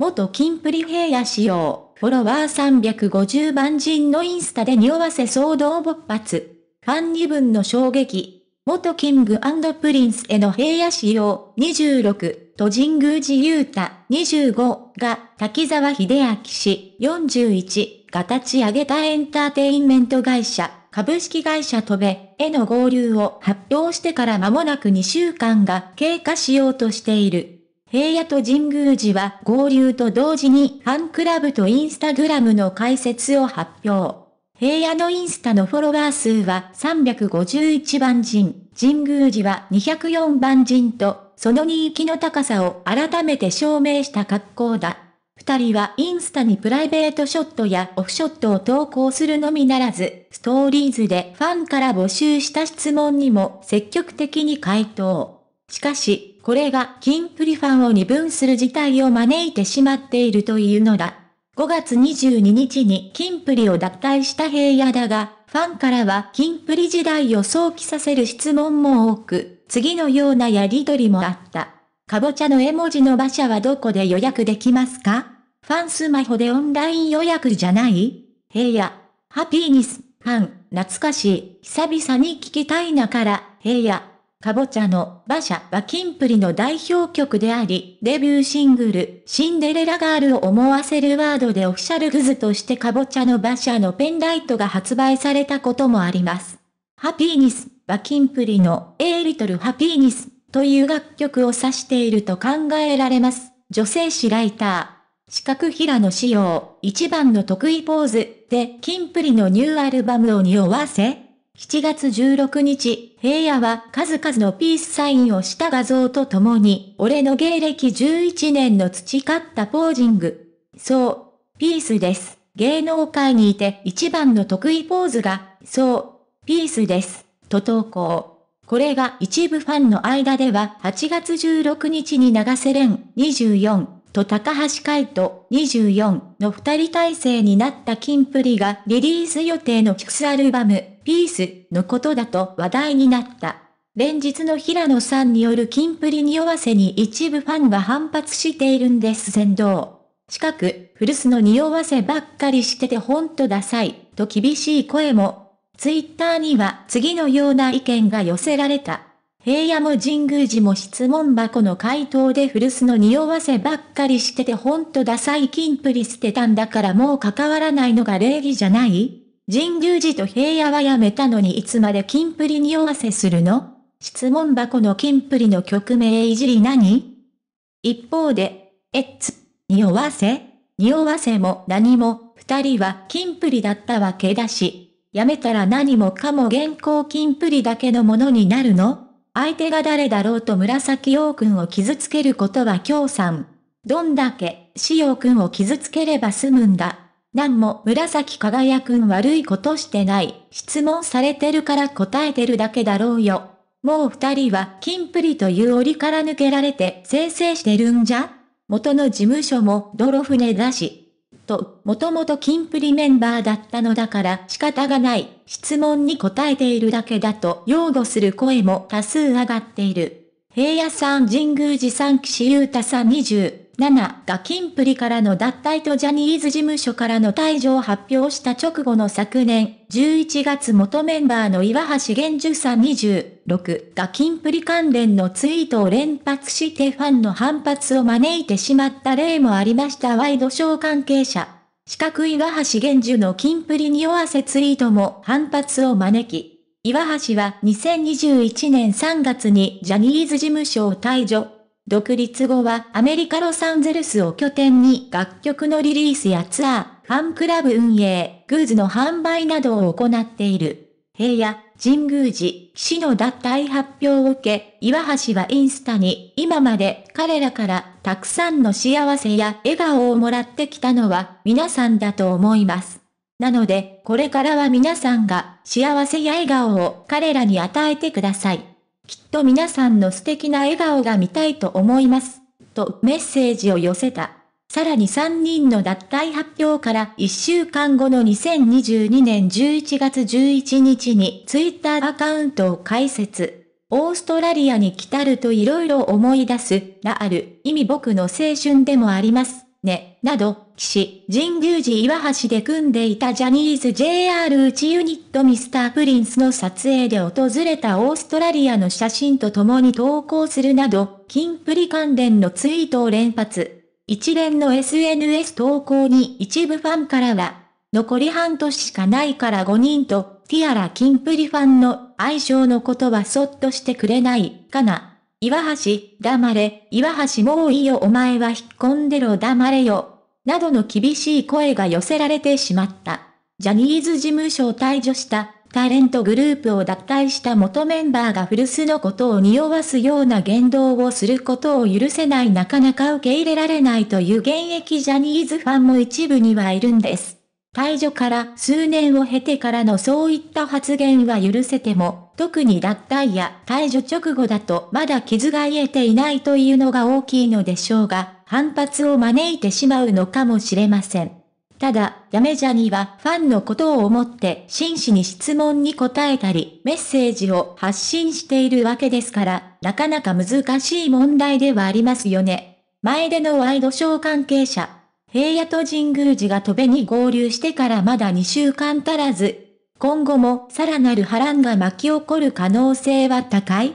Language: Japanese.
元キンプリ平野紫耀、フォロワー350万人のインスタで匂わせ騒動勃発。ファン二分の衝撃。元 King & Prince の平野紫耀。26と神宮寺勇太。25が滝沢秀明氏。41が立ち上げたエンターテインメント会社。株式会社 TOBE への合流を発表してから間もなく2週間が経過しようとしている。平野と神宮寺は合流と同時にファンクラブとインスタグラムの開設を発表。平野のインスタのフォロワー数は351万人、神宮寺は204万人と、その人気の高さを改めて証明した格好だ。二人はインスタにプライベートショットやオフショットを投稿するのみならず、ストーリーズでファンから募集した質問にも積極的に回答。しかし、これがキンプリファンを二分する事態を招いてしまっているというのだ。5月22日にキンプリを脱退した平野だが、ファンからはキンプリ時代を想起させる質問も多く、次のようなやりとりもあった。かぼちゃの絵文字の馬車はどこで予約できますか？ファンスマホでオンライン予約じゃない？平野。ハピーニス、ファン、懐かしい、久々に聞きたいなから、平野。かぼちゃの馬車はキンプリの代表曲であり、デビューシングル、シンデレラガールを思わせるワードでオフィシャルグズとしてかぼちゃの馬車のペンライトが発売されたこともあります。ハピーニスはキンプリの A リトルハピーニスという楽曲を指していると考えられます。女性誌ライター。四角平の仕様、一番の得意ポーズでキンプリのニューアルバムを匂わせ7月16日、平野は数々のピースサインをした画像とともに、俺の芸歴11年の培ったポージング。そう、ピースです。芸能界にいて一番の得意ポーズが、そう、ピースです。と投稿。これが一部ファンの間では8月16日に流せれん24と高橋海人24の二人体制になったキンプリがリリース予定のキスアルバム、ピースのことだと話題になった。連日の平野さんによるキンプリにわせに一部ファンが反発しているんです先導。近く、古巣の匂わせばっかりしててほんとダサい、と厳しい声も。ツイッターには次のような意見が寄せられた。平野も神宮寺も質問箱の回答で古巣の匂わせばっかりしててほんとダサいキンプリ捨てたんだからもう関わらないのが礼儀じゃない？神宮寺と平野はやめたのにいつまでキンプリ匂わせするの？質問箱のキンプリの曲名いじり何？一方で、えっつ、匂わせ匂わせも何も、二人はキンプリだったわけだし、やめたら何もかも現行キンプリだけのものになるの？相手が誰だろうと紫陽君を傷つけることは京さん。どんだけ、しよう君を傷つければ済むんだ？なんも紫輝くん悪いことしてない。質問されてるから答えてるだけだろうよ。もう二人は金プリという檻から抜けられて生成してるんじゃ？元の事務所も泥船だし。と、もともとキンプリメンバーだったのだから仕方がない。質問に答えているだけだと擁護する声も多数上がっている。平野さん神宮寺さん岸優太さん20。7がキンプリからの脱退とジャニーズ事務所からの退場を発表した直後の昨年11月元メンバーの岩橋玄樹さん26がキンプリ関連のツイートを連発してファンの反発を招いてしまった例もありましたワイドショー関係者。四角岩橋玄樹のキンプリに合わせツイートも反発を招き、岩橋は2021年3月にジャニーズ事務所を退場。独立後はアメリカロサンゼルスを拠点に楽曲のリリースやツアー、ファンクラブ運営、グッズの販売などを行っている。平野、神宮寺、市の脱退発表を受け、岩橋はインスタに、今まで彼らからたくさんの幸せや笑顔をもらってきたのは皆さんだと思います。なので、これからは皆さんが幸せや笑顔を彼らに与えてください。きっと皆さんの素敵な笑顔が見たいと思います。とメッセージを寄せた。さらに3人の脱退発表から1週間後の2022年11月11日にツイッターアカウントを開設。オーストラリアに来たると色々思い出す、らある、意味僕の青春でもあります。ね、など、岸、神宮寺岩橋で組んでいたジャニーズ JR 内ユニットミスタープリンスの撮影で訪れたオーストラリアの写真と共に投稿するなど、金プリ関連のツイートを連発。一連の SNS 投稿に一部ファンからは、残り半年しかないから5人と、ティアラ・キンプリファンの愛称のことはそっとしてくれない、かな。岩橋、黙れ、岩橋もういいよお前は引っ込んでろ黙れよ。などの厳しい声が寄せられてしまった。ジャニーズ事務所を退場したタレントグループを脱退した元メンバーが古巣のことを匂わすような言動をすることを許せないなかなか受け入れられないという現役ジャニーズファンも一部にはいるんです。退場から数年を経てからのそういった発言は許せても、特に脱退や退場直後だとまだ傷が癒えていないというのが大きいのでしょうが、反発を招いてしまうのかもしれません。ただ、やめジャニはファンのことを思って真摯に質問に答えたり、メッセージを発信しているわけですから、なかなか難しい問題ではありますよね。前でのワイドショー関係者、平野と神宮寺が戸辺に合流してからまだ2週間足らず、今後もさらなる波乱が巻き起こる可能性は高い